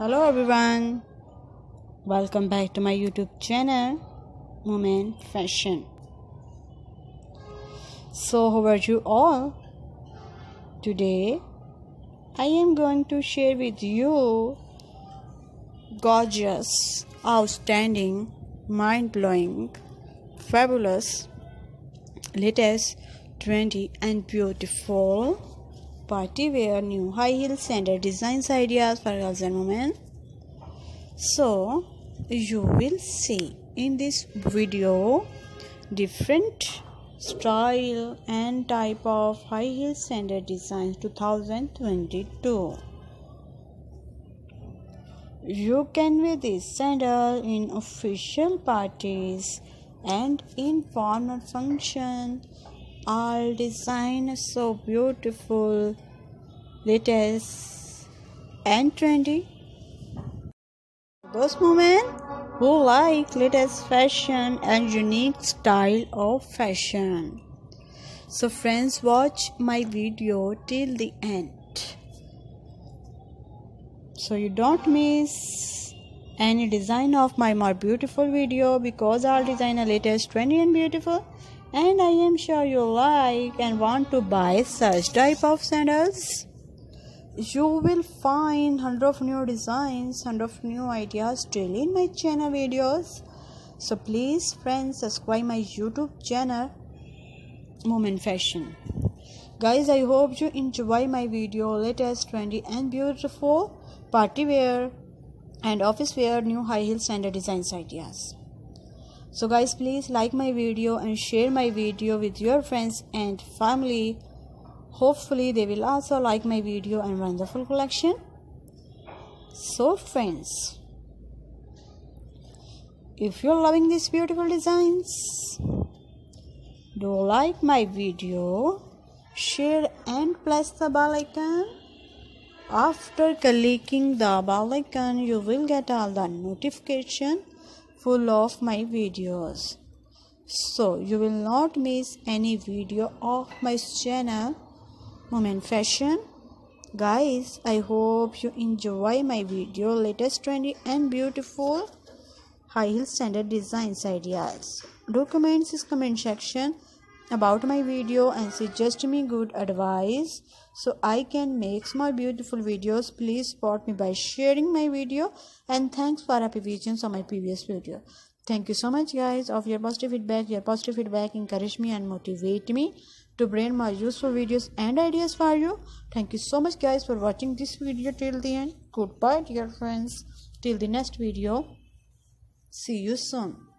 Hello everyone, welcome back to my YouTube channel, Women Fashion. So, how are you all? Today, I am going to share with you gorgeous, outstanding, mind blowing, fabulous, latest, trendy, and beautiful party wear new high heel center designs ideas for girls and women. So you will see in this video different style and type of high heel center designs 2022 you can wear this sandal in official parties and in formal function all design so beautiful. Latest and trendy those women who like latest fashion and unique style of fashion. So friends watch my video till the end. So you don't miss any design of my more beautiful video because all design are latest trendy and beautiful and I am sure you like and want to buy such type of sandals. You will find hundred of new designs, hundred of new ideas daily in my channel videos. So please friends subscribe my YouTube channel Women Fashion. Guys, I hope you enjoy my video latest trendy and beautiful party wear and office wear new high heel sandal designs ideas so guys please like my video and share my video with your friends and family. Hopefully they will also like my video and run the full collection. So friends if you're loving these beautiful designs do like my video share and press the bell icon. After clicking the bell icon you will get all the notification full of my videos. So you will not miss any video of my channel women fashion. Guys i hope you enjoy my video latest trendy and beautiful high heel standard designs ideas. Do comments in comment section about my video and suggest me good advice so I can make more beautiful videos. Please support me by sharing my video and thanks for happy visions on my previous video. Thank you so much guys of your positive feedback. Your positive feedback encourage me and motivate me to bring more useful videos and ideas for you. Thank you so much guys for watching this video till the end. Goodbye dear friends. Till the next video. See you soon.